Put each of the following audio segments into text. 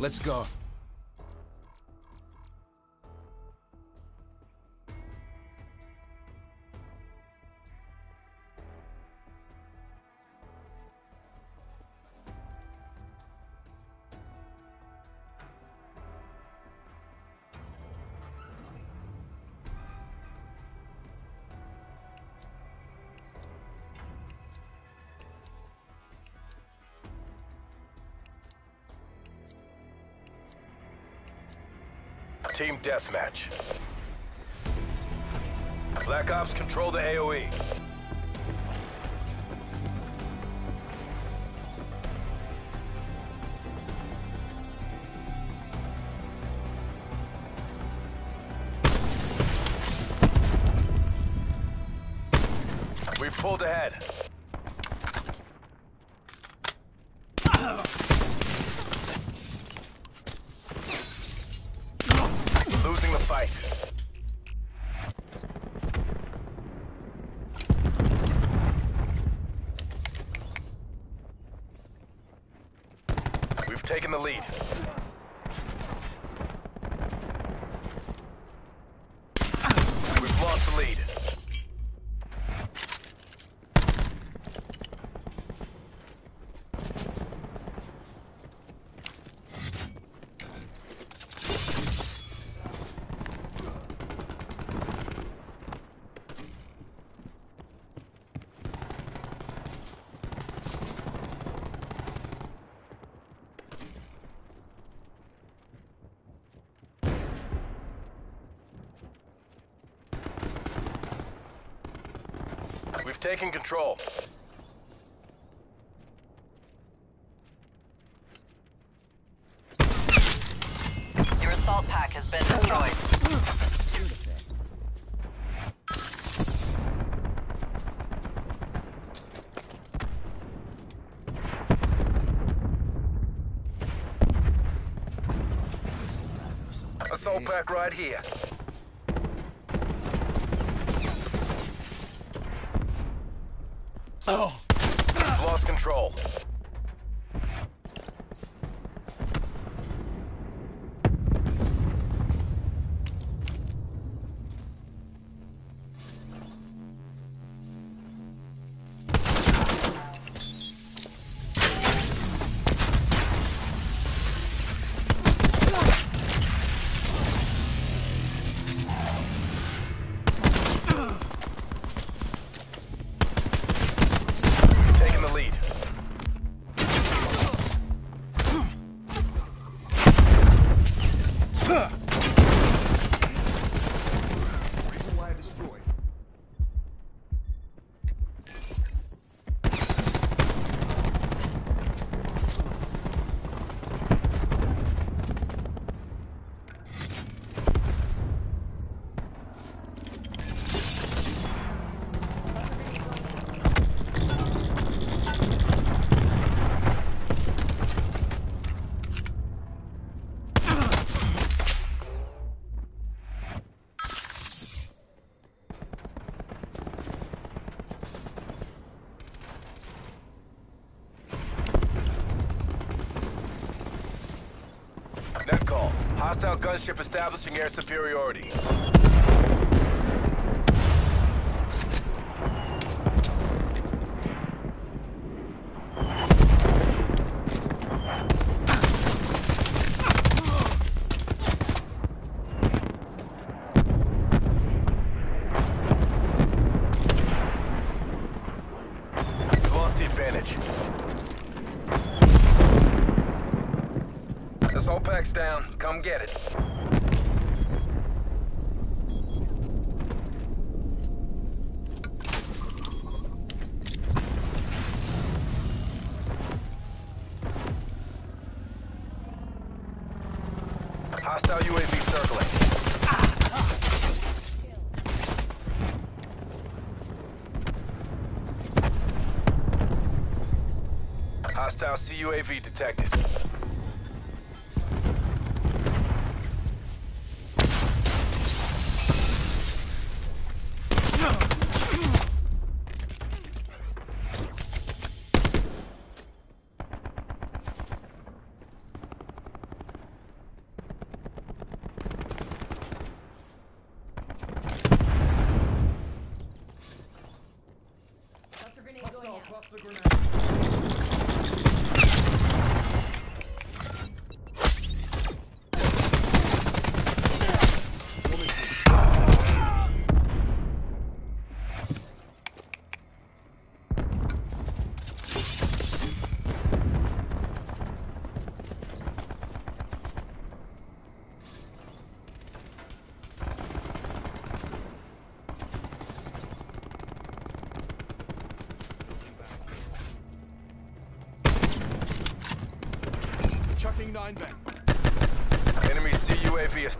Let's go. Team Deathmatch. Black Ops control the. AoE. We've pulled ahead. Taken the lead. We've lost the lead. We've taken control. Your assault pack has been destroyed. Assault pack right here. Oh! Lost control. Hostile gunship establishing air superiority. We've lost the advantage. Assault pack's down. Come get it. Hostile UAV circling. Hostile CUAV detected.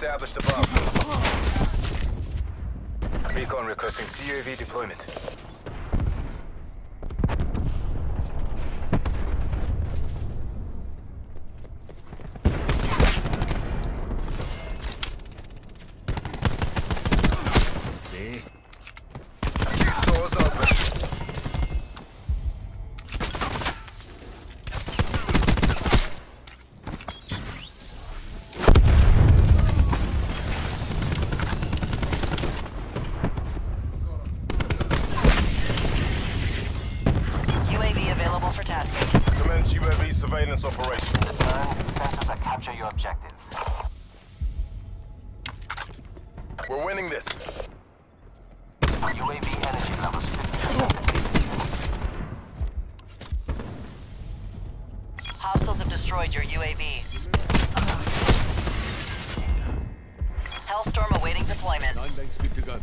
Established above. Recon requesting CUAV deployment. There. Two stores open. UAV available for tasking. Commence UAV surveillance operation. Turn sensors and capture your objective. We're winning this. UAV energy levels 50% Hostiles have destroyed your UAV. Hellstorm awaiting deployment. Nine Bangs good to go.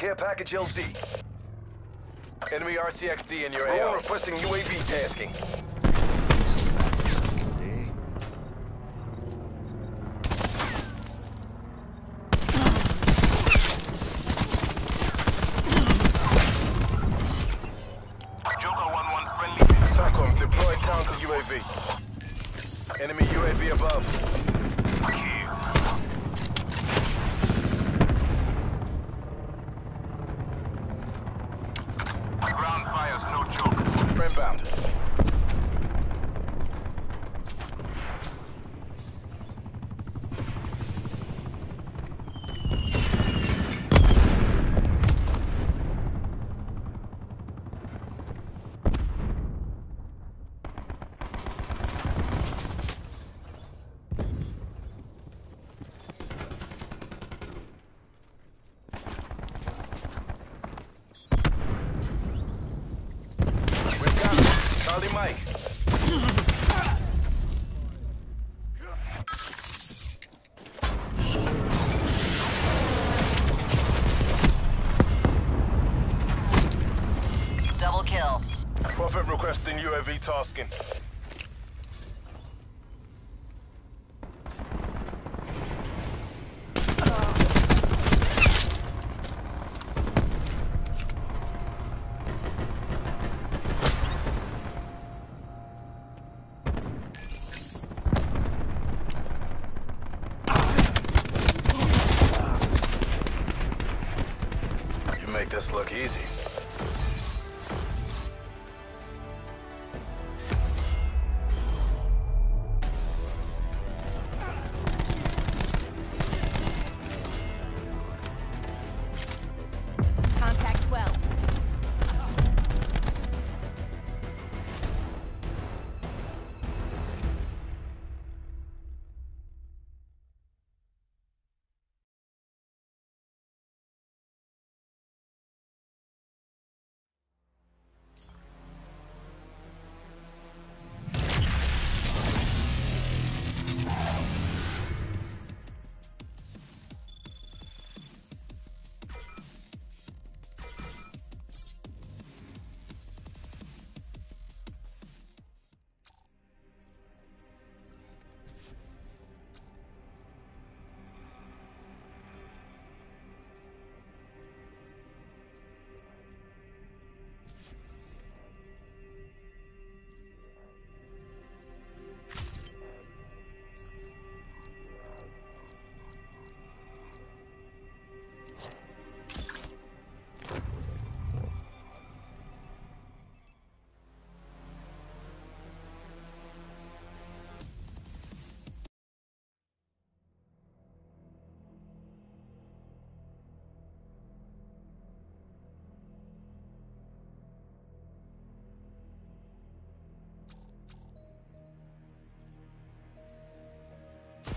Care package LZ. Enemy RCXD in your AO. requesting UAV tasking. Joker 1-1 friendly. TACOM, deploy counter UAV. Enemy UAV above. Ground fire's no joke. Inbound. UAV tasking.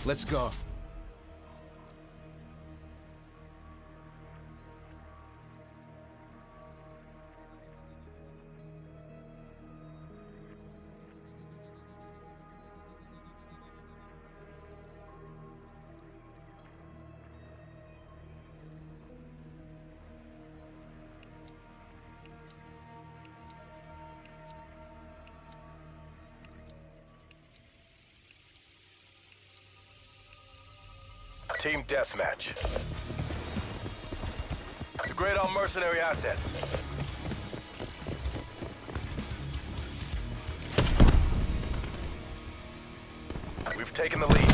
Let's go. Team deathmatch. Degrade all mercenary assets. We've taken the lead.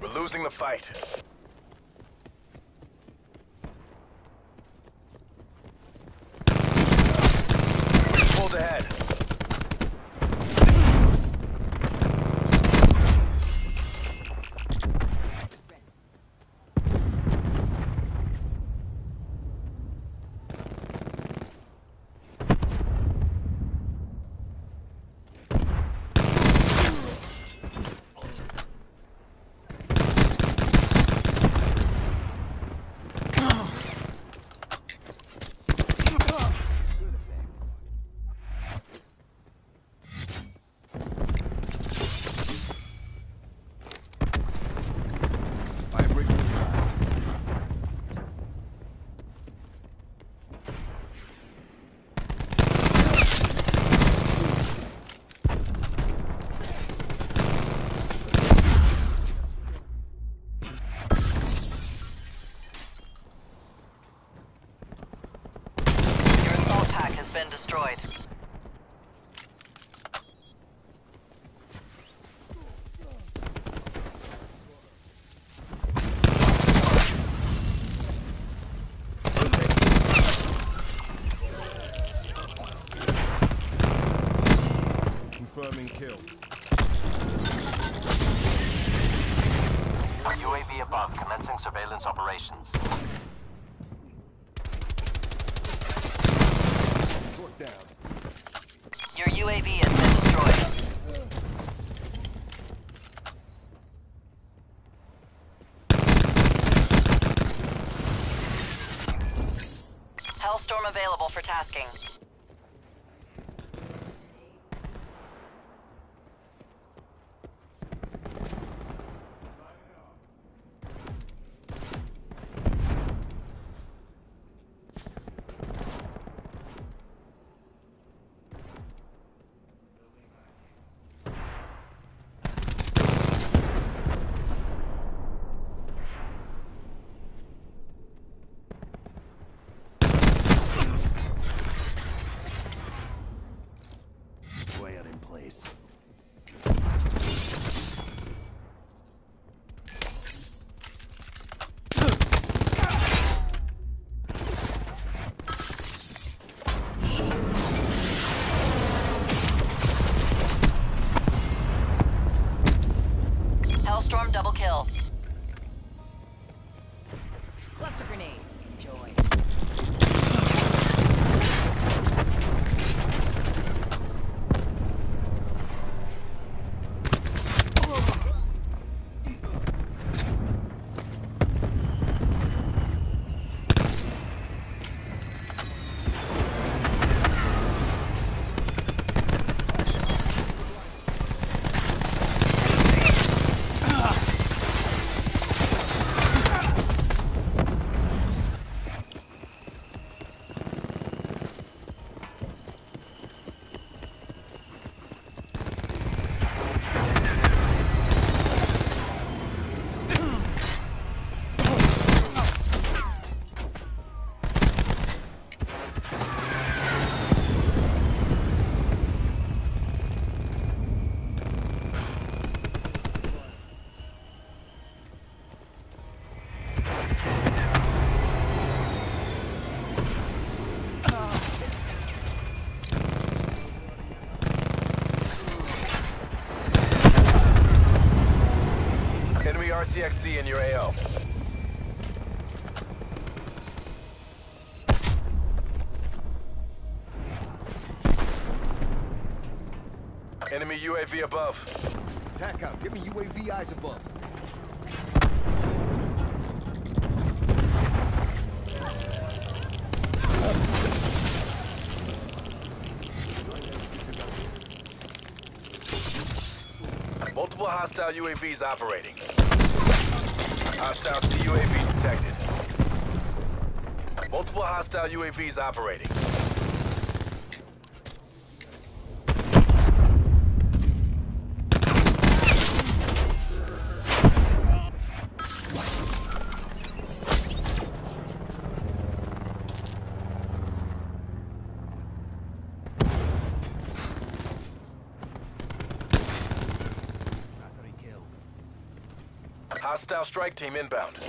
We're losing the fight. Operations. Your UAV has been destroyed. Hellstorm available for tasking. RCXD in your AO. Enemy UAV above. Tac out. Get me UAV eyes above. Multiple hostile UAVs operating. Hostile CUAV detected. Multiple hostile UAVs operating. Hostile strike team inbound.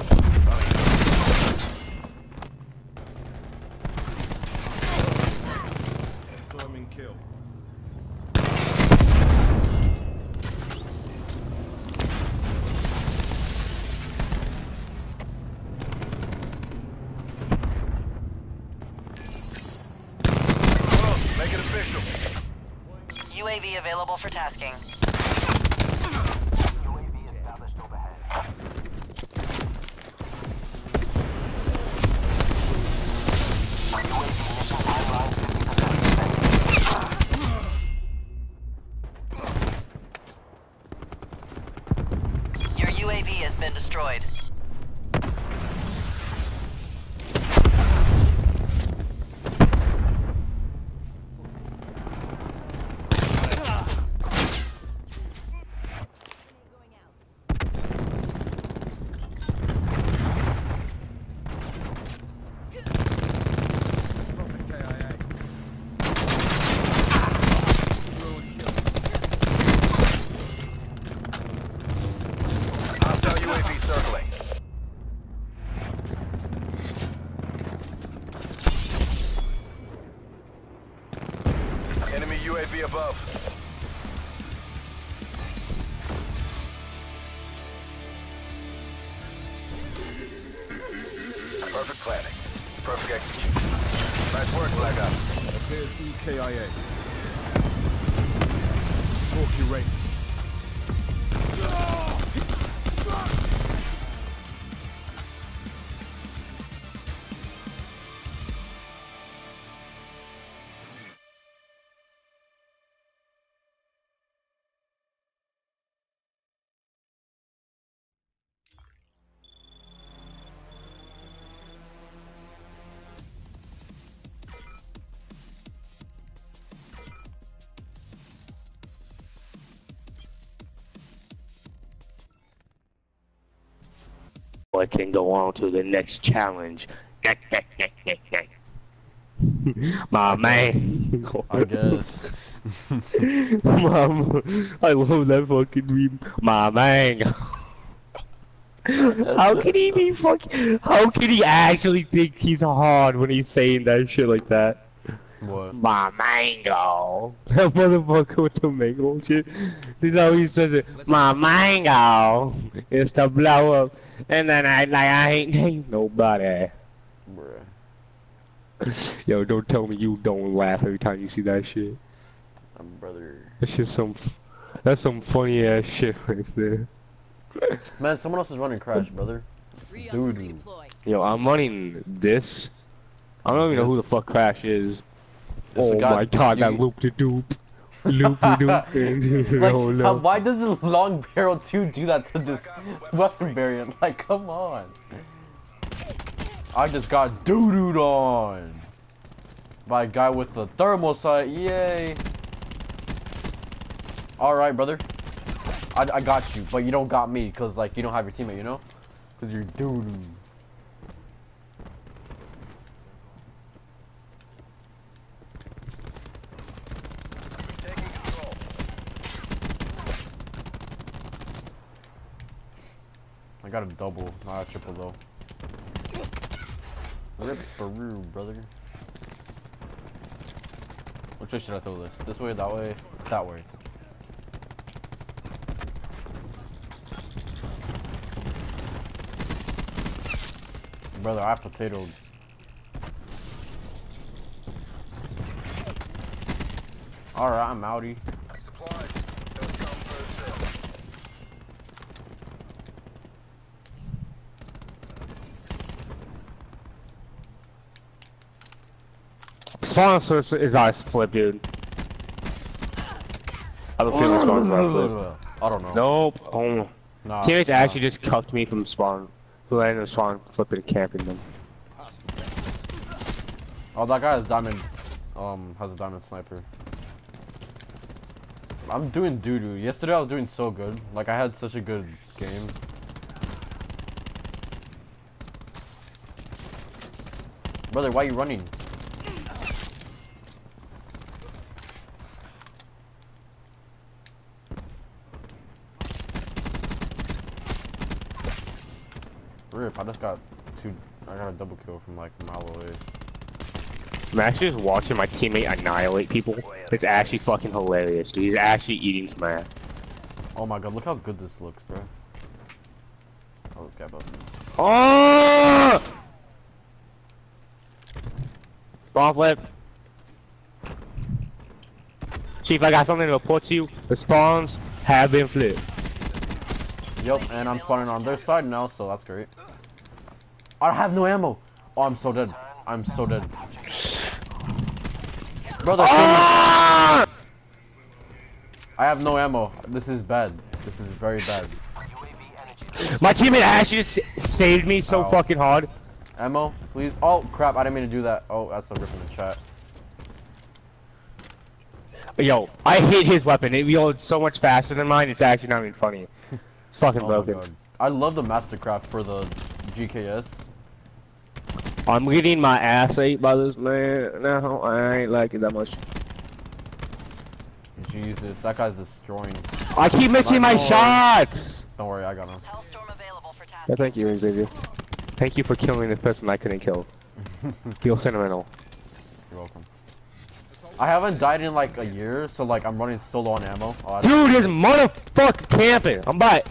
Confirming kill. Close. Make it official. UAV available for tasking. UAV above. Perfect planning. Perfect execution. Nice work, Black Ops. Appears EKIA. Talk your race. I can go on to the next challenge. My man. I guess. Mom, I love that fucking meme. My man. How can he be fucking? How can he actually think he's hard when he's saying that shit like that? What? My mango. That motherfucker with the mango shit. This is how he says it. My mango is to blow up. And then I like I ain't ain't nobody. Bruh. Yo, don't tell me you don't laugh every time you see that shit. Um, brother. That's just some that's some funny ass shit right there. Man, someone else is running crash, brother. Dude. Yo, I'm running this. I don't even know who the fuck Crash is. It's oh the guy- my god, that you- loop de doop. Loop de. Like, how, why does the long barrel 2 do that to this weapon variant? Like, come on. I just got doo-dooed on. By a guy with the thermal sight, yay. Alright, brother. I, I got you, but you don't got me, because, like, you don't have your teammate, you know? Because you're doo-doo. Taking got a double, not a triple though. Rip Baru, brother. Which way should I throw this? This way, that way, that way. Brother, I potatoed. Alright, I'm outie. Spawn source is ice flip, dude. I have a feeling spawn is flip. I don't know. Nope. Oh. Nah, Teammates nah. actually just cuffed me from spawn. So I ended up spawn flipping and camping them. Oh, that guy has diamond. Um, has a diamond sniper. I'm doing doo doo. Yesterday I was doing so good. Like I had such a good game. Brother, why are you running? I just got two. I got a double kill from like a mile away. I'm actually just watching my teammate annihilate people. It's actually fucking hilarious, dude. He's actually eating some ass. Oh my god, look how good this looks, bro. Oh, this guy above me. Oh! Ball flip. Chief, I got something to report to you. The spawns have been flipped. Yep, and I'm spawning on their side now, so that's great. I have no ammo. Oh, I'm so dead. I'm so dead. Brother. Ah! I have no ammo. This is bad. This is very bad. My teammate actually just saved me so Ow. fucking hard. Ammo, please. Oh crap! I didn't mean to do that. Oh, that's a rip in the chat. Yo, I hate his weapon. It reloads so much faster than mine. It's actually not even funny. It's fucking Oh broken. I love the Mastercraft for the GKS. I'm getting my ass ate by this man. now. I ain't like it that much. Jesus, that guy's destroying. I keep missing my My shots. Don't worry, I got him. Hellstorm available for task. Yeah, thank you, Xavier. Thank you for killing the person I couldn't kill. Feel sentimental. You're welcome. I haven't died in like a year, so like I'm running solo on ammo. Oh, Dude, this motherfucker camping. I'm by.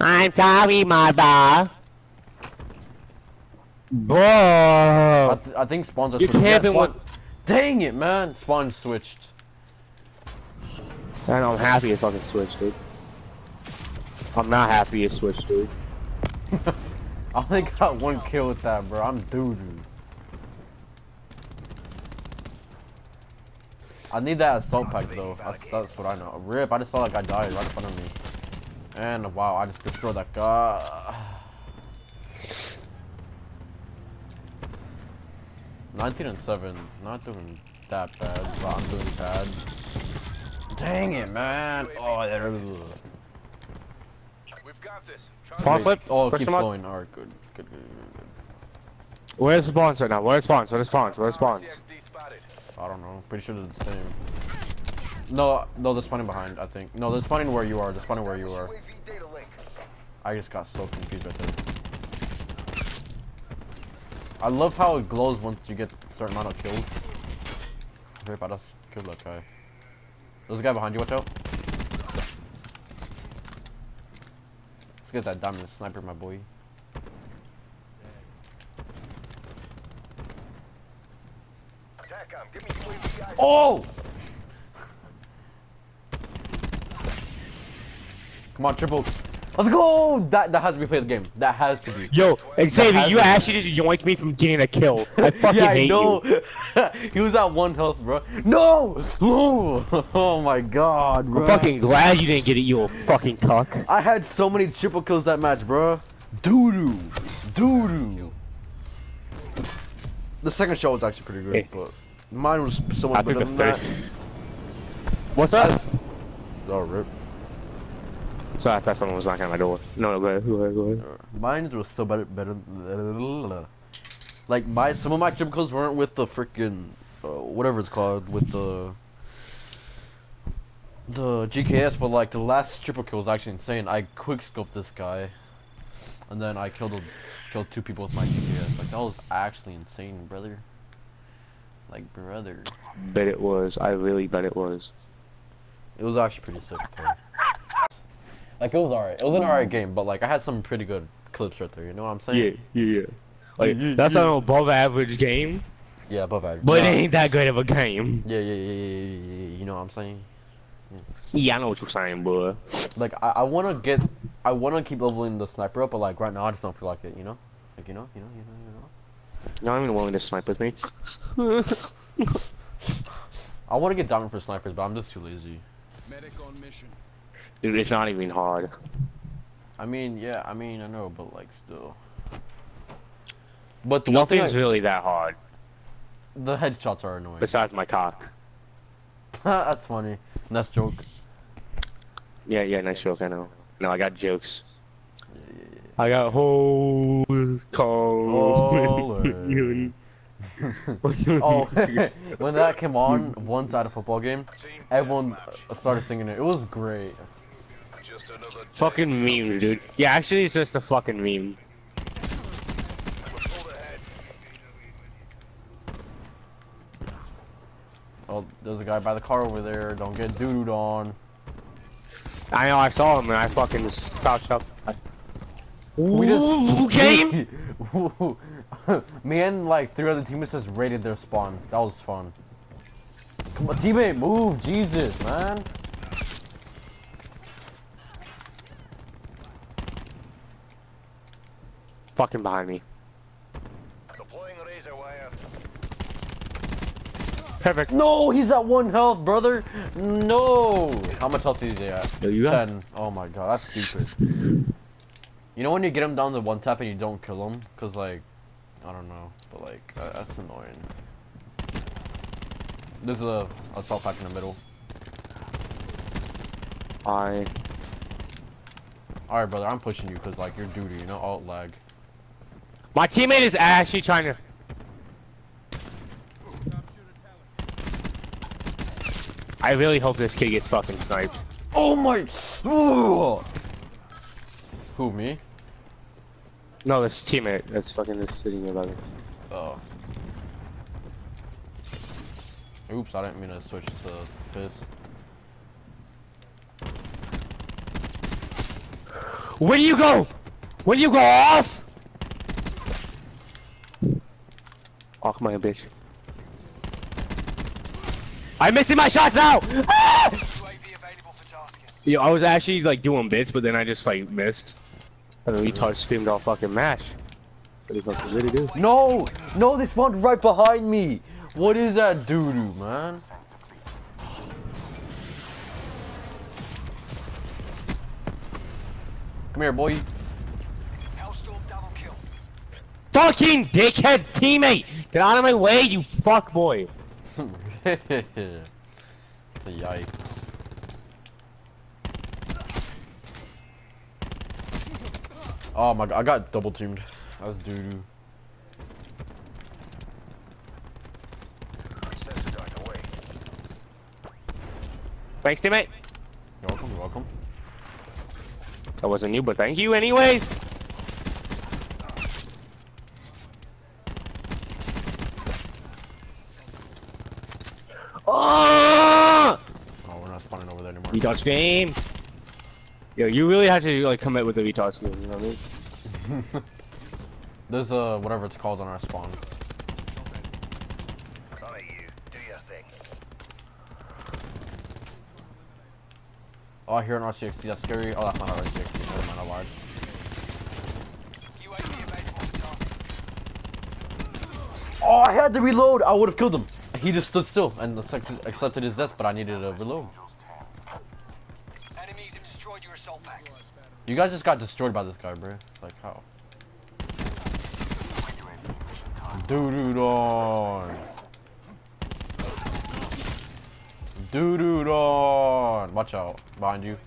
I'm sorry, mother. I, Bro. th I think spawns are You switched. camping spawn- with- Dang it, man! Spawn switched. And I'm happy it fucking switched, dude. I'm not happy it switched, dude. I only got one kill with that, bro. I'm doo doo. I need that assault pack though. That's, that's what I know. Rip, I just saw that guy die right in front of me. And wow, I just destroyed that guy. 19 and 7. Not doing that bad, but I'm doing bad. Dang it, man. Oh, there. We've got this. Spawn slip? Oh, it Question keeps mark? going. Alright, good. Good, good, good, good. Where's the spawns right now? Where's spawns? Where's spawns? Where's spawns? CXD. I don't know. Pretty sure they're the same. No, no, they're spawning behind, I think. No, they're spawning where you are. They're spawning where you are. UAV data link. I just got so confused right there. I love how it glows once you get a certain amount of kills. Rip, I just killed that guy. There's a guy behind you, watch out. Let's get that diamond sniper, my boy. TACOM, give me UAV eyes. Oh! Come on, triple. Let's go! That that has to be played the game. That has to be. Yo, Xavier, you actually just yoinked me from getting a kill. I fucking yeah, I hate know. you. he was at one health, bro. No! Oh, oh my god, bro. I'm fucking glad you didn't get it, you little fucking cuck. I had so many triple kills that match, bro. Doo doo, doo doo. The second shot was actually pretty good, Hey. but mine was so much better than that. What's up? Oh, rip. Sorry, I thought someone was knocking on my door. No, no, go ahead, go ahead, go ahead. Mine was still better, better. Like my, some of my triple kills weren't with the freaking, uh, whatever it's called, with the, the GKS, but like the last triple kill was actually insane. I quick scoped this guy, and then I killed a, killed two people with my GKS. Like that was actually insane, brother. Like brother, Bet it was. I really bet it was. it was actually pretty sick. Though. Like it was alright. It was an mm-hmm. alright game, but like I had some pretty good clips right there. You know what I'm saying? Yeah, yeah, yeah. Like, Yeah, that's yeah. an above average game, Yeah, above average. but Nah. it ain't that good of a game. Yeah, yeah, yeah, yeah, yeah, yeah, you know what I'm saying? Yeah, I know what you're saying, boy. Like, I, I want to get, I want to keep leveling the sniper up, but like right now I just don't feel like it, you know? Like, you know, you know, you know, you know? Not even willing to snipe with me. I want to get diamond for snipers, but I'm just too lazy. Medic on mission. Dude, it's not even hard. I mean, yeah, I mean, I know, but like still. But the one thing Nothing's I- really that hard, the headshots are annoying. besides my cock. That's funny. Nice joke. Yeah, yeah, nice joke, I know. No, I got jokes. Yeah, yeah, yeah. I got hoes called. Oh, when that came on once at a football game, everyone started singing it. It was great. Just another Fucking meme, dude. Yeah, actually, it's just a fucking meme. Oh, there's a guy by the car over there. Don't get doo on. I know, I saw him and I fucking just crouched up. I... We just Ooh, game. Me and like three other teammates just raided their spawn. That was fun. Come on, teammate, move, Jesus, man. Fucking behind me. Deploying razor wire. Perfect. No, he's at one health, brother. No. How much health is he at? Yo, you got- Ten. Oh my god, that's stupid. You know when you get him down to one tap and you don't kill him? Cause like, I don't know, but like, uh, that's annoying. There's a assault pack in the middle. I. Alright, brother, I'm pushing you because like you're duty, you know, alt lag. My teammate is actually trying to. I really hope this kid gets fucking sniped. Oh my! Ooh. Who me? No, this teammate that's fucking just sitting here by me. Oh. Oops, I didn't mean to switch to this. Where do you go? Where do you go off? Oh, come on, bitch. I'm missing my shots now! Ah! UAV available for tasking. Yo, I was actually like doing bits, but then I just like missed. And the retard screamed all fucking mash. What he fucking really do? No! No, they spawned right behind me! What is that doo doo, man? Come here, boy. Hellstorm double kill. Fucking dickhead teammate! Get out of my way, you fuck boy! yikes. Oh my god, I got double teamed. That was doo doo. Sensor dart away. Thanks, teammate. You're welcome, you're welcome. That wasn't you, but thank you anyways. Oh! Oh, we're not spawning over there anymore. Retard scream. Yo, you really have to like commit with the retard game. You know what I mean? There's a whatever it's called on our spawn. Alright, you. Do your thing. Oh, I hear an RCXD. That's scary. Oh, that's not an RCXD. Never mind, I lied. UAV available for tasking. Oh, I had to reload. I would have killed him. He just stood still and accepted, accepted his death, but I needed to reload. Enemies have destroyed your assault pack. You guys just got destroyed by this guy, bro. Like how? Doo doo on. Doo doo on. Watch out, behind you.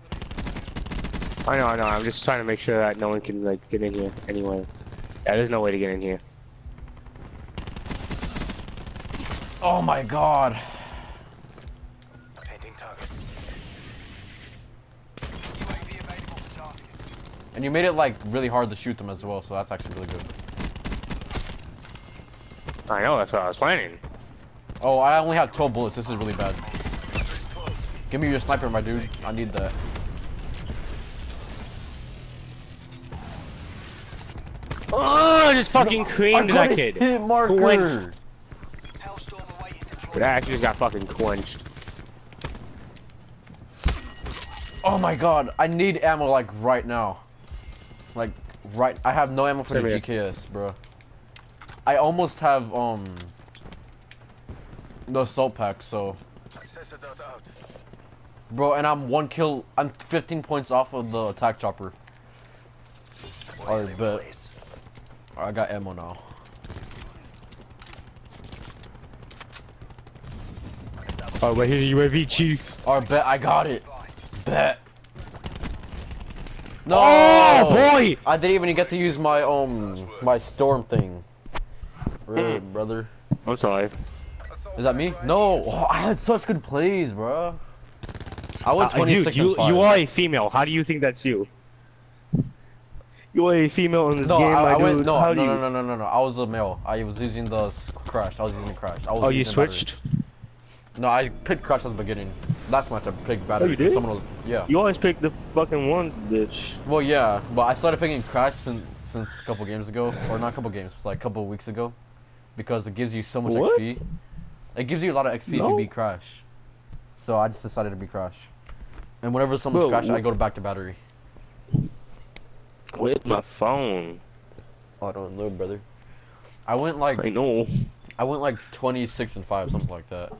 I know, I know. I'm just trying to make sure that no one can like get in here anyway. Yeah, there's no way to get in here. Oh my god. Painting targets. UAV available for tasking. And you made it like really hard to shoot them as well, so that's actually really good. I know. That's what I was planning. Oh, I only have 12 bullets. This is really bad. Give me your sniper, my dude. I need that. Oh, I just fucking creamed got that kid. hit marker. Quenched. Hellstorm awaiting But deployment. I actually just got fucking quenched. Oh my god, I need ammo like right now. Like right, I have no ammo for Same the here. GKS, bro. I almost have um the assault pack, so out. bro, and I'm one kill. I'm 15 points off of the attack chopper. Alright, in bet. place. I got ammo now. Oh, but here's UAV chief. Or bet I got it. Bet. No, Oh, boy! I didn't even get to use my um my storm thing. Really, brother. I'm sorry. Is that me? No, oh, I had such good plays, bro. I went Uh, 26 you, and 5. you, you are a female. How do you think that's you? You are a female in this no, game, I, my I went, no, How no, no, no, no, no, no. I was a male. I was using the crash. I was using the crash. I was Oh, you switched? battery. No, I picked crash at the beginning. Last match I picked battery. Oh, you 'cause did? Someone was, yeah. You always pick the fucking one, bitch. Well, yeah, but I started picking crash since since a couple games ago, or not a couple games, like a couple weeks ago, because it gives you so much What? XP. It gives you a lot of XP if No. you beat crash. So I just decided to be crash. And whenever someone's Bro, crash, I go back to battery. Where's my phone? Oh, I don't know, brother. I went like I know. I went like 26 and five, something like that.